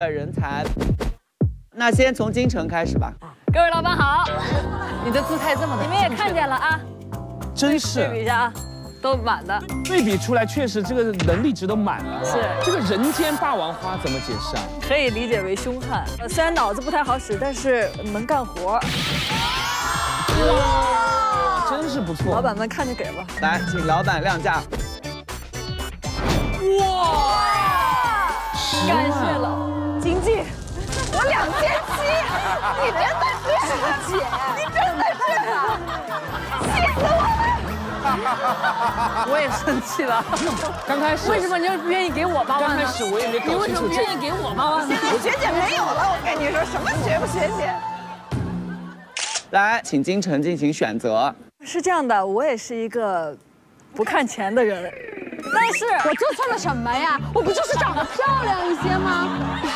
的人才。那先从金城开始吧。各位老板好，你的姿态这么的，你们也看见了啊，真是对比一下啊，都满的，对比出来，确实这个能力值都满了。是这个人间霸王花怎么解释啊？可以理解为凶悍。呃虽然脑子不太好使，但是能干活。哇真是不错。老板们看着给吧。来，请老板亮价。哇感谢了，我两千七，你真的是姐，你真的是啊，气死我了！我也生气了，刚开始为什么你就不愿意给我八刚万呢？开始我也没你搞清楚你为什么不愿意给我八万呢？学姐没有了，我跟你说，什么学不学姐？来，请金晨进行选择。是这样的，我也是一个不看钱的人，但是我做错了什么呀？我不就是长得漂亮一些吗？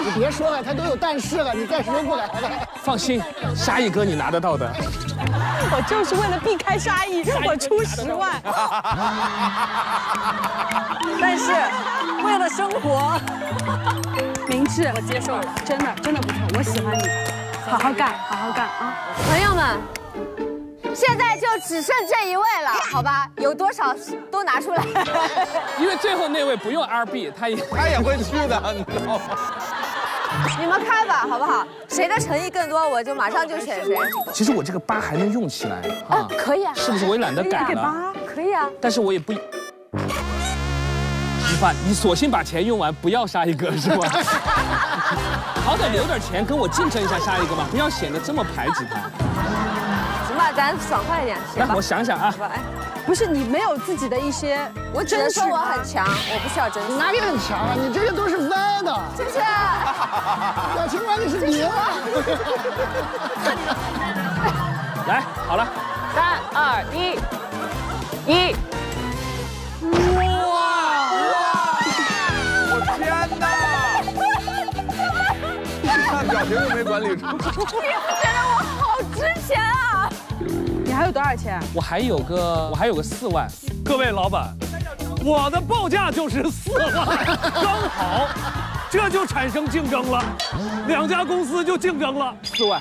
你别说了，他都有但是了，你再说不来了。放心，沙溢哥你拿得到的。我就是为了避开沙溢，我出十万。但是为了生活，明智，我接受了。真的真的不错，我喜欢你，好好干，好好干啊！朋友们，现在就只剩这一位了，好吧？有多少都拿出来。因为最后那位不用 RB，他也他也会去的，你知道吗？你们开吧，好不好？谁的诚意更多，我就马上就选谁。其实我这个八还能用起来啊，可以啊，是不是？我也懒得改了，可以啊。但是我也不。一凡，你索性把钱用完，不要杀一个是吧？好歹留点钱跟我竞争一下杀一个嘛，不要显得这么排挤他。咱爽快一点，来，我？想想啊不是你没有自己的一些，我只能说我很强，我不需要真实。哪里很强啊？你这些都是歪的，是不是？表情管理是你了。来，好了，三二一，一。我天哪！看表情都没管理住。有多少钱？我还有个，我还有个四万，各位老板，我的报价就是四万，刚好，这就产生竞争了，两家公司就竞争了。四万，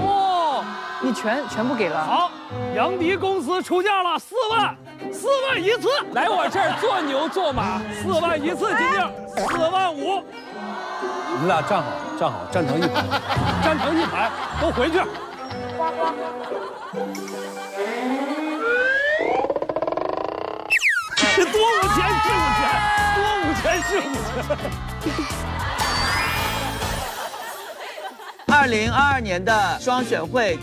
哦，你全全部给了。好，杨迪公司出价了四万，四万一次，来我这儿做牛做马，四万一次金价，四万五。你们俩站好，站好，站成一排，站成一排，都回去。这多五钱是五钱，多五钱是五钱。二零二二年的双选会。